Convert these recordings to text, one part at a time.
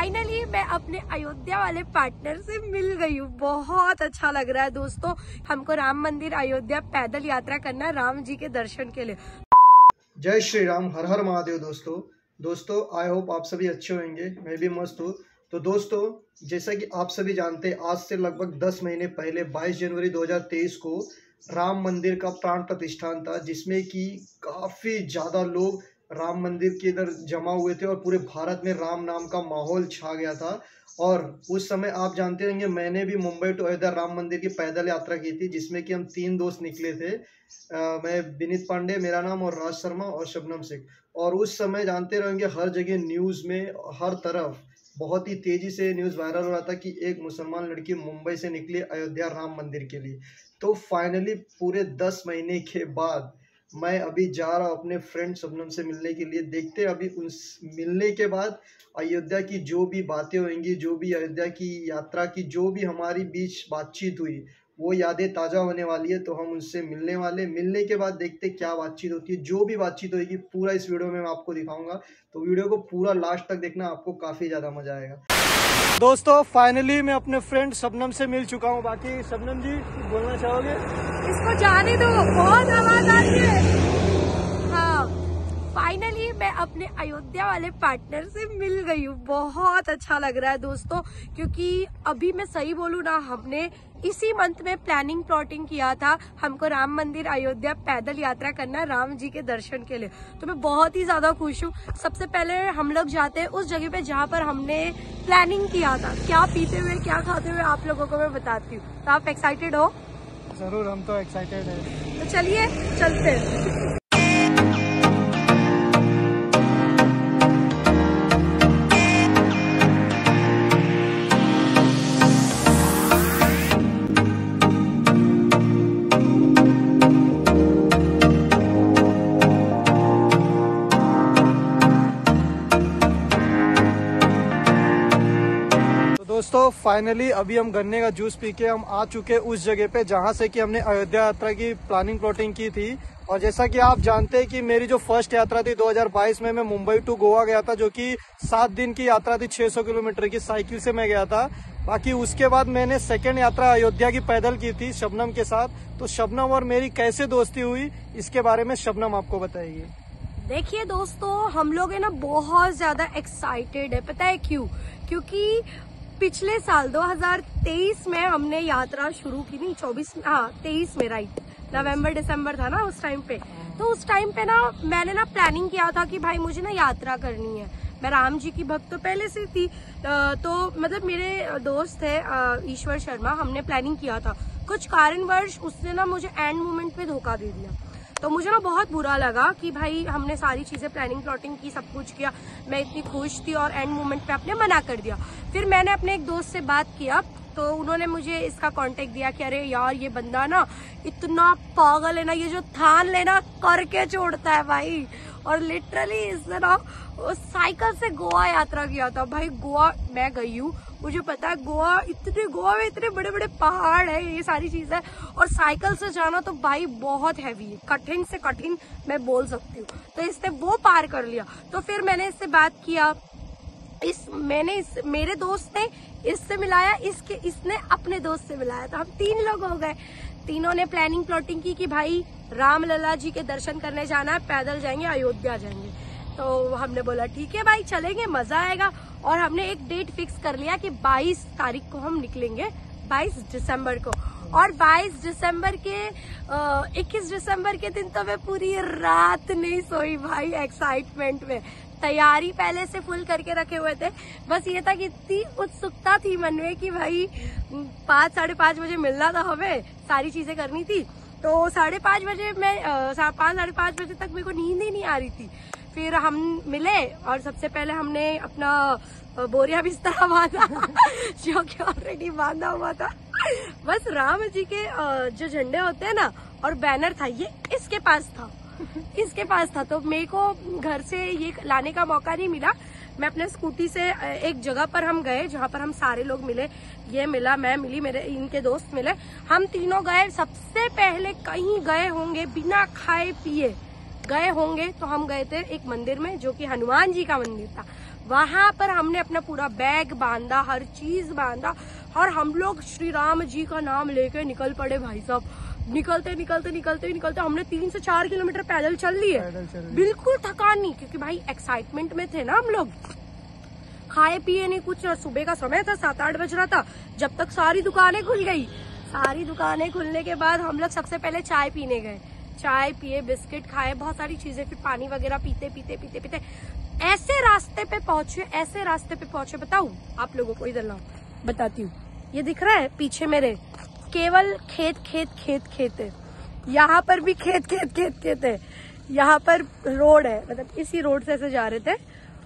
Finally मैं अपने अयोध्या वाले पार्टनर से मिल गई हूँ। बहुत अच्छा लग रहा है दोस्तों, हमको राम मंदिर, अयोध्या पैदल यात्रा करना राम जी के दर्शन के लिए। जय श्री राम, हर हर महादेव दोस्तों। दोस्तों आई होप आप सभी अच्छे होंगे, मैं भी मस्त हूँ। तो दोस्तों, जैसा कि आप सभी जानते हैं, आज से लगभग 10 महीने पहले 22 जनवरी 2023 को राम मंदिर का प्राण प्रतिष्ठान था, जिसमें कि काफ़ी ज़्यादा लोग राम मंदिर के इधर जमा हुए थे और पूरे भारत में राम नाम का माहौल छा गया था। और उस समय आप जानते होंगे मैंने भी मुंबई टू अयोध्या राम मंदिर की पैदल यात्रा की थी जिसमें कि हम तीन दोस्त निकले थे। आ, मैं विनीत पांडे मेरा नाम और राज शर्मा और शबनम सिंह। और उस समय जानते रहेंगे हर जगह न्यूज़ में हर तरफ़ बहुत ही तेज़ी से न्यूज़ वायरल हो रहा था कि एक मुसलमान लड़की मुंबई से निकली अयोध्या राम मंदिर के लिए। तो फाइनली पूरे दस महीने के बाद मैं अभी जा रहा हूँ अपने फ्रेंड शबनम से मिलने के लिए। देखते अभी उन मिलने के बाद अयोध्या की जो भी बातें होंगी, जो भी अयोध्या की यात्रा की, जो भी हमारी बीच बातचीत हुई, वो यादें ताज़ा होने वाली है तो हम उनसे मिलने वाले मिलने के बाद देखते क्या बातचीत होती है। जो भी बातचीत होगी, पूरा इस वीडियो में मैं आपको दिखाऊँगा। तो वीडियो को पूरा लास्ट तक देखना, आपको काफ़ी ज़्यादा मज़ा आएगा। दोस्तों फाइनली मैं अपने फ्रेंड सबनम से मिल चुका हूँ। बाकी सबनम जी, बोलना चाहोगे? इसको जाने दो, बहुत आवाज़ आ रही है। फाइनली मैं अपने अयोध्या वाले पार्टनर से मिल गई हूँ। बहुत अच्छा लग रहा है दोस्तों क्योंकि अभी मैं सही बोलूँ ना हमने इसी मंथ में प्लानिंग प्लॉटिंग किया था हमको राम मंदिर अयोध्या पैदल यात्रा करना राम जी के दर्शन के लिए। तो मैं बहुत ही ज़्यादा खुश हूँ। सबसे पहले हम लोग जाते हैं उस जगह पे जहाँ पर हमने प्लानिंग किया था। क्या पीते हुए क्या खाते हुए आप लोगों को मैं बताती हूँ। तो आप एक्साइटेड हो? ज़रूर हम तो एक्साइटेड है। तो चलिए चलते हैं। दोस्तों फाइनली अभी हम गन्ने का जूस पी के हम आ चुके हैं उस जगह पे जहाँ से कि हमने अयोध्या यात्रा की प्लानिंग प्लॉटिंग की थी। और जैसा कि आप जानते हैं कि मेरी जो फ़र्स्ट यात्रा थी 2022 में, मैं मुंबई टू गोवा गया था, जो कि सात दिन की यात्रा थी 600 किलोमीटर की साइकिल से मैं गया था। बाकी उसके बाद मैंने सेकेंड यात्रा अयोध्या की पैदल की थी शबनम के साथ। तो शबनम और मेरी कैसे दोस्ती हुई, इसके बारे में शबनम आपको बताइए देखिए दोस्तों, हम लोग है ना बहुत ज़्यादा एक्साइटेड है। पता है क्यों? क्योंकि पिछले साल 2023 में हमने यात्रा शुरू की नहीं 24 हाँ 23 में राइट नवंबर, दिसंबर था ना उस टाइम पे। तो उस टाइम पे ना मैंने ना प्लानिंग किया था कि भाई मुझे ना यात्रा करनी है। मैं राम जी की भक्त तो पहले से थी। तो मतलब मेरे दोस्त है ईश्वर शर्मा, हमने प्लानिंग किया था। कुछ कारणवश उसने ना मुझे एंड मोमेंट पे धोखा दे दिया। तो मुझे ना बहुत बुरा लगा कि भाई हमने सारी चीज़ें प्लानिंग प्लॉटिंग की, सब कुछ किया। मैं इतनी खुश थी और एंड मोमेंट पे आपने मना कर दिया। फिर मैंने अपने एक दोस्त से बात किया तो उन्होंने मुझे इसका कांटेक्ट दिया कि, अरे यार, ये बंदा ना इतना पागल है ना, ये जो थान लेना करके छोड़ता है भाई। और लिटरली इसने ना साइकिल से गोवा यात्रा किया था। भाई गोवा, मैं गई हूँ मुझे पता है गोवा, इतने गोवा में इतने बड़े बड़े पहाड़ है, ये सारी चीज़ है। और साइकिल से जाना तो भाई बहुत हैवी है। कठिन से कठिन मैं बोल सकती हूँ। तो इसने वो पार कर लिया। तो फिर मैंने इससे बात किया। इस, मैंने इस, मेरे दोस्त ने इससे मिलाया, इसके, इसने अपने दोस्त से मिलाया। तो हम तीन लोग हो गए। तीनों ने प्लानिंग प्लॉटिंग की कि भाई राम लला जी के दर्शन करने जाना है, पैदल जाएँगे, अयोध्या जाएँगे। तो हमने बोला, ठीक है भाई, चलेंगे, मज़ा आएगा। और हमने एक डेट फिक्स कर लिया कि 22 तारीख को हम निकलेंगे 22 दिसंबर को। और 22 दिसंबर के अ, 21 दिसंबर के दिन तो मैं पूरी रात नहीं सोई भाई एक्साइटमेंट में। तैयारी पहले से फुल करके रखे हुए थे। बस ये था कि इतनी उत्सुकता थी मन में कि भाई पाँच साढ़े पाँच बजे मिलना था हमें सारी चीज़ें करनी थी। तो साढ़े पाँच बजे मैं पाँच साढ़े पाँच बजे तक मेरे को नींद ही नहीं आ रही थी। फिर हम मिले और सबसे पहले हमने अपना बोरिया बिस्तरा बांधा जो कि ऑलरेडी बांधा हुआ था। बस राम जी के जो झंडे होते हैं ना और बैनर था ये इसके पास था। इसके पास था। तो मेरे को घर से ये लाने का मौका नहीं मिला। मैं अपने स्कूटी से एक जगह पर हम गए जहाँ पर हम सारे लोग मिले। ये मिला मैं मिली मेरे इनके दोस्त मिले। हम तीनों गए। सबसे पहले कहीं गए होंगे बिना खाए पिए। गए होंगे तो हम गए थे एक मंदिर में जो कि हनुमान जी का मंदिर था। वहाँ पर हमने अपना पूरा बैग बांधा हर चीज़ बांधा और हम लोग श्री राम जी का नाम लेके निकल पड़े भाई साहब। निकलते निकलते निकलते निकलते हमने तीन से चार किलोमीटर पैदल चल लिए। बिल्कुल थकान नहीं क्योंकि भाई एक्साइटमेंट में थे ना हम लोग। खाए पिए नहीं कुछ और सुबह का समय था सात आठ बज रहा था जब तक सारी दुकानें खुल गई। सारी दुकानें खुलने के बाद हम लोग सबसे पहले चाय पीने गए। चाय पिए, बिस्किट खाए, बहुत सारी चीज़ें, फिर पानी वगैरह पीते पीते पीते पीते। ऐसे रास्ते पे पहुँचे, ऐसे रास्ते पे पहुँचे, बताऊ? आप लोगों को इधर लाओ। बताती हूँ। ये दिख रहा है पीछे मेरे? केवल खेत खेत खेत खेत है। यहाँ पर भी खेत खेत खेत खेत है। यहाँ पर रोड है। मतलब इसी रोड से ऐसे जा रहे थे।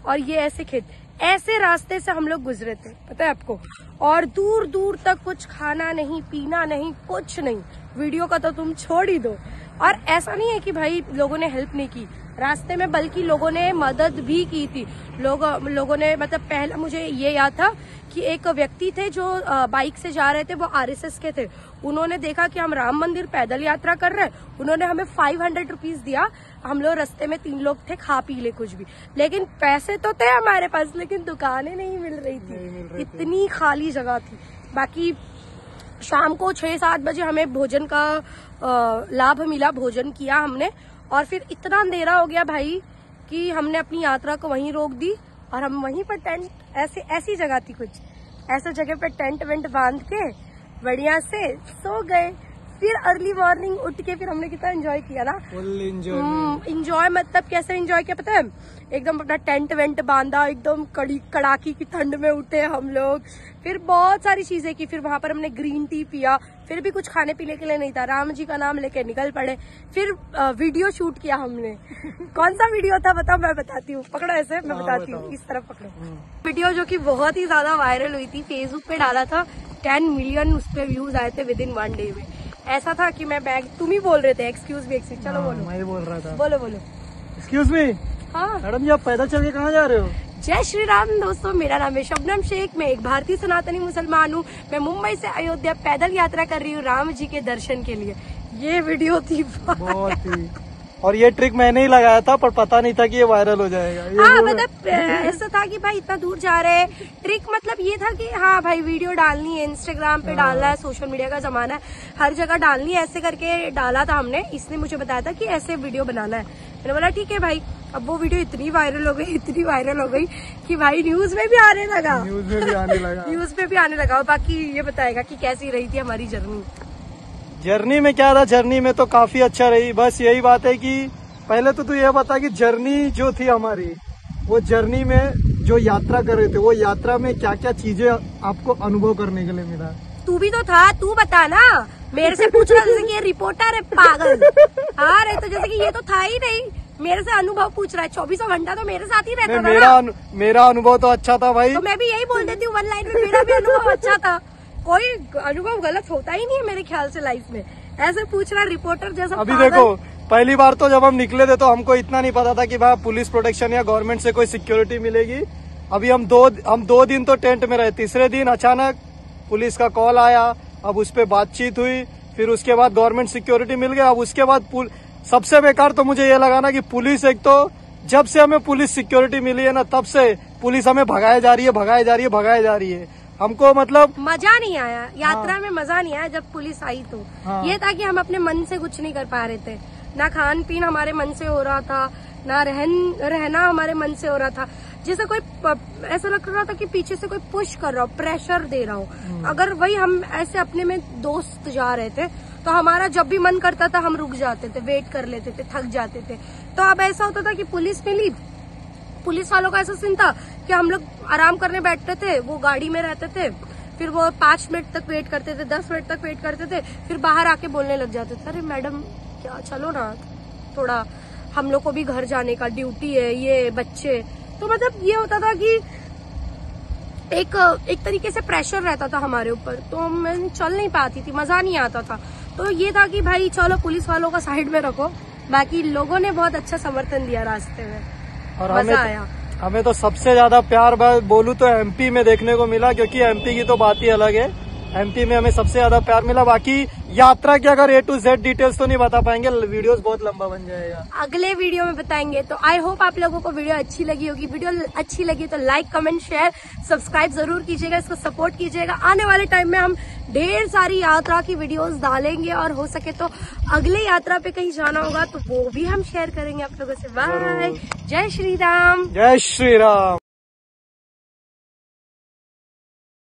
और ये ऐसे खेत। ऐसे रास्ते से हम लोग गुजरे थे, पता है आपको? और दूर दूर तक कुछ खाना नहीं, पीना नहीं, कुछ नहीं। वीडियो का तो तुम छोड़ ही दो। और ऐसा नहीं है कि भाई लोगों ने हेल्प नहीं की। रास्ते में बल्कि लोगों ने मदद भी की थी। लोग, लोगों ने मतलब पहला मुझे ये याद था कि एक व्यक्ति थे जो बाइक से जा रहे थे वो आरएसएस के थे। उन्होंने देखा कि हम राम मंदिर पैदल यात्रा कर रहे हैं। उन्होंने हमें फाइव हंड्रेड रुपीज़ दिया। हम लोग रस्ते में तीन लोग थे खा पी ले कुछ भी। लेकिन पैसे तो थे हमारे पास लेकिन दुकानें नहीं मिल रही मिल थी थी। इतनी खाली जगह थी। बाकी शाम को छह सात बजे हमें भोजन का लाभ मिला भोजन किया हमने। और फिर इतना अंधेरा हो गया भाई कि हमने अपनी यात्रा को वहीं रोक दी। और हम वहीं पर टेंट ऐसे, ऐसी जगह थी कुछ। ऐसे जगह पर टेंट वेंट बाँध के बढ़िया से सो गए। फिर अर्ली मॉर्निंग उठ के फिर हमने कितना एंजॉय किया ना? एंजॉय इंजॉय मतलब कैसे इंजॉय किया पता है? एकदम अपना टेंट वेंट बांधा एकदम कड़ी कड़ाकी की ठंड में उठे हम लोग। फिर बहुत सारी चीज़ें की फिर वहाँ पर हमने ग्रीन टी पिया। फिर भी कुछ खाने पीने के लिए नहीं था। राम जी का नाम लेके निकल पड़े। फिर वीडियो शूट किया हमने। कौन सा वीडियो था बताओ मैं बताती हूँ। पकड़ो ऐसे मैं हाँ, बताती हूँ। इस तरफ़ पकड़ो। वीडियो जो कि बहुत ही ज़्यादा वायरल हुई थी फेसबुक पे डाला था टेन मिलियन उस पर व्यूज़ आए थे विद इन वन डे में। ऐसा था कि मैं बैग तुम ही बोल रहे थे एक्सक्यूज मी एक्सक्यूज चलो बोलो। मैं ही बोल रहा था। बोलो बोलो। एक्सक्यूज मी हाँ। मैडम जी आप पैदल चल के कहाँ जा रहे हो? जय श्री राम दोस्तों मेरा नाम है शबनम शेख मैं एक भारतीय सनातनी मुसलमान हूँ। मैं मुंबई से अयोध्या पैदल यात्रा कर रही हूँ राम जी के दर्शन के लिए। ये वीडियो थी। बहुत ही और ये ट्रिक मैंने ही लगाया था पर पता नहीं था कि ये वायरल हो जाएगा। हाँ मतलब ऐसा था कि भाई इतना दूर जा रहे हैं। ट्रिक मतलब ये था कि हाँ भाई वीडियो डालनी है इंस्टाग्राम पे डालना है सोशल मीडिया का जमाना है। हर जगह डालनी है ऐसे करके डाला था हमने। इसने मुझे बताया था कि ऐसे वीडियो बनाना है। मैंने बोला ठीक है भाई अब वो वीडियो इतनी वायरल हो गई इतनी वायरल हो गई कि भाई न्यूज़ में भी आने लगा। न्यूज़ में भी आने लगा। न्यूज़ पे भी आने लगा बाकी ये बताएगा कि कैसी रही थी हमारी जर्नी जर्नी में क्या था? जर्नी में तो काफ़ी अच्छा रही। बस यही बात है कि पहले तो तू ये बता कि जर्नी जो थी हमारी वो जर्नी में जो यात्रा कर रहे थे वो यात्रा में क्या क्या चीज़ें आपको अनुभव करने के लिए मिला? तू भी तो था तू बता ना। मेरे से पूछ रहा जैसे कि ये रिपोर्टर है पागल। हाँ रे तो जैसे कि ये तो था ही नहीं। मेरे से अनुभव पूछ रहा है। चौबीसों घंटा तो मेरे साथ ही रहता था मेरा अनु, मेरा अनुभव तो अच्छा था भाई। तो मैं भी यही बोल देती हूँ वन लाइन में मेरा भी अनुभव अच्छा था। कोई अनुभव गलत होता ही नहीं है मेरे ख्याल से लाइफ में। ऐसे पूछ रहा रिपोर्टर जैसा अभी देखो पहली बार तो जब हम निकले थे तो हमको इतना नहीं पता था कि भाई पुलिस प्रोटेक्शन या गवर्नमेंट से कोई सिक्योरिटी मिलेगी। अभी हम दो हम दो दिन तो टेंट में रहे। तीसरे दिन अचानक पुलिस का कॉल आया अब उस पर बातचीत हुई फिर उसके बाद गवर्नमेंट सिक्योरिटी मिल गया। अब उसके बाद सबसे बेकार तो मुझे ये लगा ना कि पुलिस एक तो जब से हमें पुलिस सिक्योरिटी मिली है ना तब से पुलिस हमें भगाए जा रही है भगाए जा रही है भगाए जा रही है। हमको मतलब मज़ा नहीं आया। यात्रा हाँ। में मज़ा नहीं आया जब पुलिस आई तो। हाँ। ये था कि हम अपने मन से कुछ नहीं कर पा रहे थे। ना खान पीन हमारे मन से हो रहा था ना रहन रहना हमारे मन से हो रहा था। जैसे कोई ऐसा लग रहा था कि पीछे से कोई पुश कर रहा हो प्रेशर दे रहा हो। अगर वही हम ऐसे अपने में दोस्त जा रहे थे तो हमारा जब भी मन करता था हम रुक जाते थे वेट कर लेते थे थक जाते थे। तो अब ऐसा होता था कि पुलिस मिली पुलिस वालों का ऐसा सीन था कि हम लोग आराम करने बैठते थे वो गाड़ी में रहते थे फिर वो पाँच मिनट तक वेट करते थे दस मिनट तक वेट करते थे फिर बाहर आके बोलने लग जाते थे अरे मैडम क्या चलो ना थोड़ा हम लोग को भी घर जाने का ड्यूटी है ये बच्चे। तो मतलब ये होता था कि एक एक तरीके से प्रेशर रहता था हमारे ऊपर तो मैं चल नहीं पाती थी मज़ा नहीं आता था। तो ये था कि भाई चलो पुलिस वालों का साइड में रखो बाकी लोगों ने बहुत अच्छा समर्थन दिया रास्ते में। और मज़ा आया। हमें तो सबसे ज़्यादा प्यार बोलू तो एमपी में देखने को मिला, क्योंकि एमपी की तो बात ही अलग है। एमपी में हमें सबसे ज़्यादा प्यार मिला। बाकी यात्रा की अगर ए टू जेड डिटेल्स तो नहीं बता पाएँगे। वीडियोस बहुत लंबा बन जाएगा। अगले वीडियो में बताएँगे। तो आई होप आप लोगों को वीडियो अच्छी लगी होगी। वीडियो अच्छी लगी तो लाइक कमेंट शेयर सब्सक्राइब ज़रूर कीजिएगा। इसको सपोर्ट कीजिएगा। आने वाले टाइम में हम ढेर सारी यात्रा की वीडियोस डालेंगे और हो सके तो अगले यात्रा पे कहीं जाना होगा तो वो भी हम शेयर करेंगे आप लोगों से। बाय जय श्री राम जय श्री राम